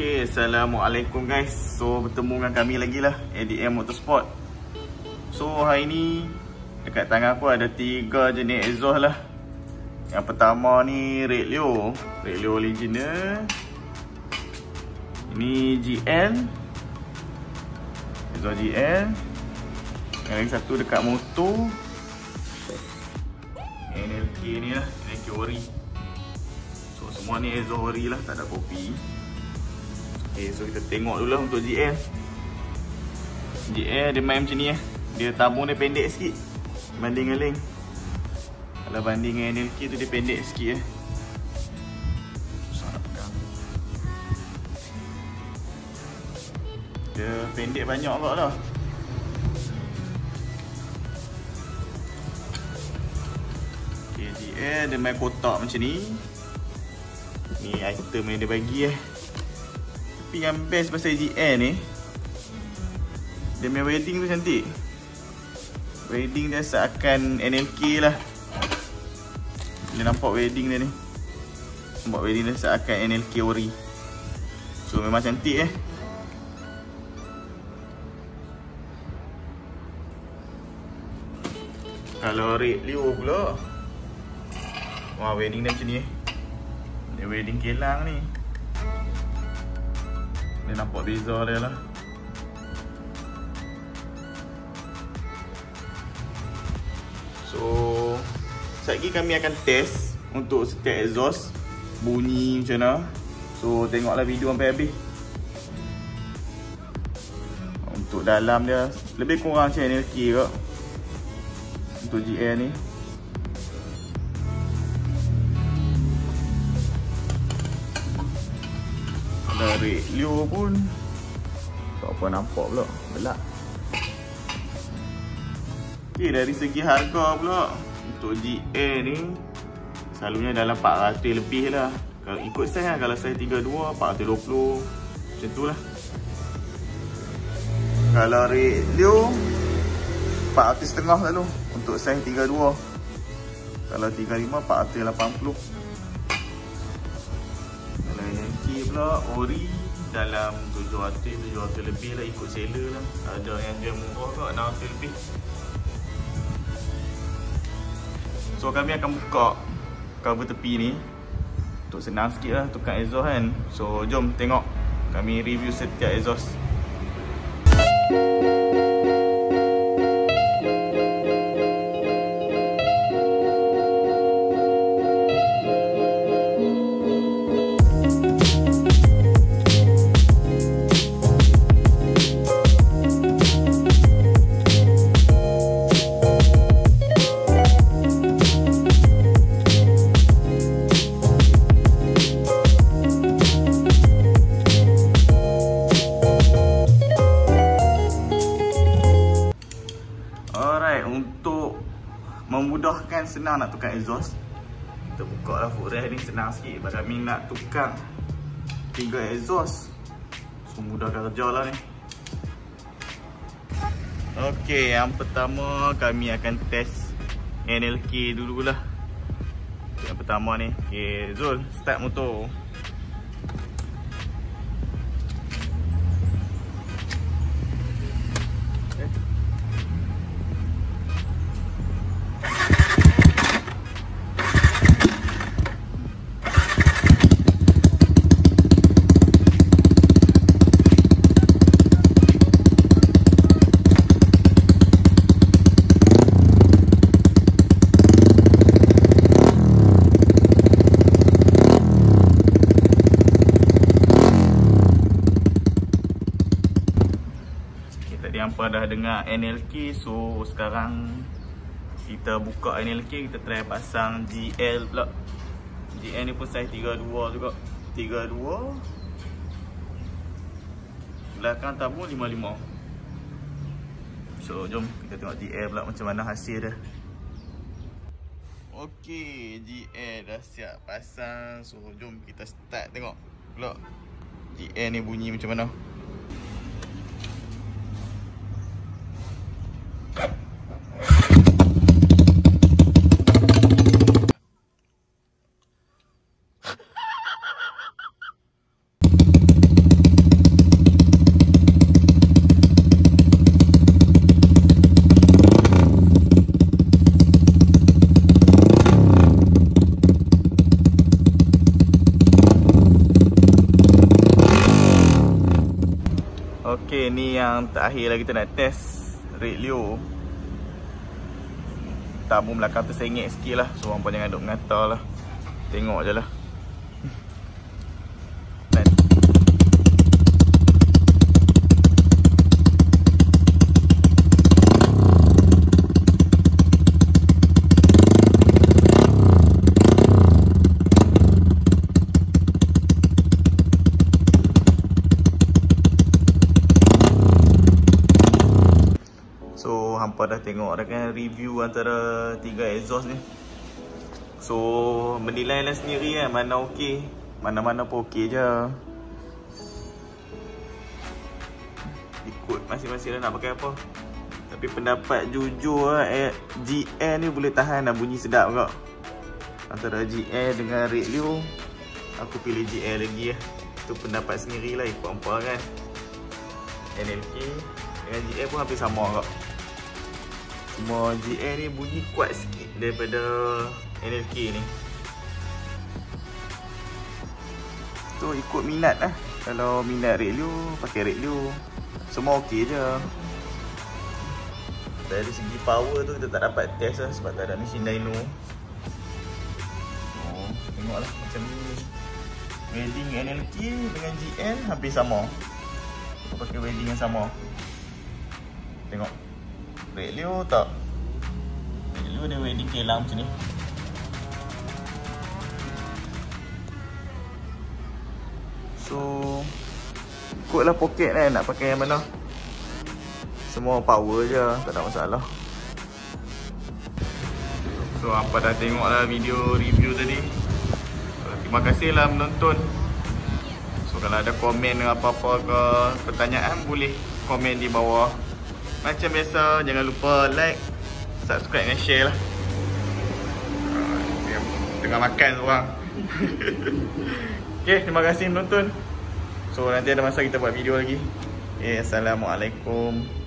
Okay, Assalamualaikum guys. So, bertemu dengan kami lagi lah ADM Motorsport. So, hari ni Dekat tangan aku ada tiga jenis exhaust lah. Yang pertama ni Red Leo. Red Leo original. Ini GL Exhaust GL Yang lagi satu dekat motor. NLK ni lah NLK ori. So, semua ni exhaust ori lah Tak ada kopi Okay, so kita tengok dulu lah untuk GL GL dia main macam ni eh. Dia tabung dia pendek sikit. Banding dengan Link. Kalau banding dengan NLK tu dia pendek sikit eh. Susah nak pegang. Dia pendek banyak pula lah. Okay, GL dia main kotak macam ni. Ni item yang dia bagi eh tapi yang best pasal GN ni Dia punya wedding tu cantik. Wedding dia seakan NLK lah. Dia nampak wedding dia ni. Nampak wedding dia seakan NLK ori. So memang cantik eh. Kalau red Leo pula Wah wedding dia macam ni eh. Dia wedding kelang ni dia nampak beza dia lah. So Sekejap lagi kami akan test Untuk setiap exhaust Bunyi macam mana. So tengoklah video sampai habis. Untuk dalam dia Lebih kurang macam kot Untuk GL ni Dari Leo pun Tak apa nampak pula. Belak Okay dari segi harga pula Untuk GA ni Selalunya dalam 400 lebih lah. Kalau ikut saiz lah Kalau saiz 32 420 Macam tu lah. Kalau Red Leo 400 setengah selalu Untuk saiz 32 Kalau 35 480 pula ori dalam 700 700 lebih lah ikut seller lah. Ada yang jual murah kot 600 lebih. So kami akan buka cover tepi ni. Untuk senang sikit lah tukar exhaust kan. So jom tengok. Kami review setiap exhaust memudahkan senang nak tukar exhaust. Kita buka lah footrest ni senang sikit. Pada kami nak tukar tiga exhaust. So mudahkan kerja lah ni. Ok yang pertama kami akan test NLK dulu lah yang pertama ni ok Zul start motor hampa dah dengar NLK so sekarang kita buka NLK kita try pasang GL pula. GL ni pun saiz 32 juga. 32 belakang tabung 55 so jom kita tengok GL pula macam mana hasil dia. Ok GL dah siap pasang. So jom kita start tengok pula. GL ni bunyi macam mana yang terakhir lagi kita nak test Red Leo. Tabung belakang tu sengit sikit lah So orang pun jangan duk mengata lah. Tengok je lah hampa dah tengok dah review antara tiga exhaust ni. So menilai lah sendiri kan mana okey Mana-mana pun okey je. Ikut masing-masing lah nak pakai apa. Tapi pendapat jujur lah eh, GR ni boleh tahan lah bunyi sedap kak Antara GR dengan Red Leo Aku pilih GR lagi lah. Itu pendapat sendiri lah ikut apa kan. NLK dengan GR pun hampir sama kak Cuma GR ni bunyi kuat sikit daripada NLK ni. Tu ikut minat lah. Kalau minat radio, pakai radio Semua okey je. Dari segi power tu kita tak dapat test lah Sebab tak ada mesin dyno. Oh, Tengoklah macam ni. Welding NLK dengan GN hampir sama. Pakai welding yang sama. Tengok Red Leo tak? Red Leo dia wedding kelang macam ni? So Ikutlah poket kan nak pakai yang mana? Semua power je Tak ada masalah. So apa dah tengok lah video review tadi? Terima kasih lah menonton So kalau ada komen apa-apa ke pertanyaan Boleh komen di bawah macam biasa, jangan lupa like, subscribe dan share lah. Uh, Tengah makan seorang Okay, terima kasih menonton So nanti ada masa kita buat video lagi. Okay, Assalamualaikum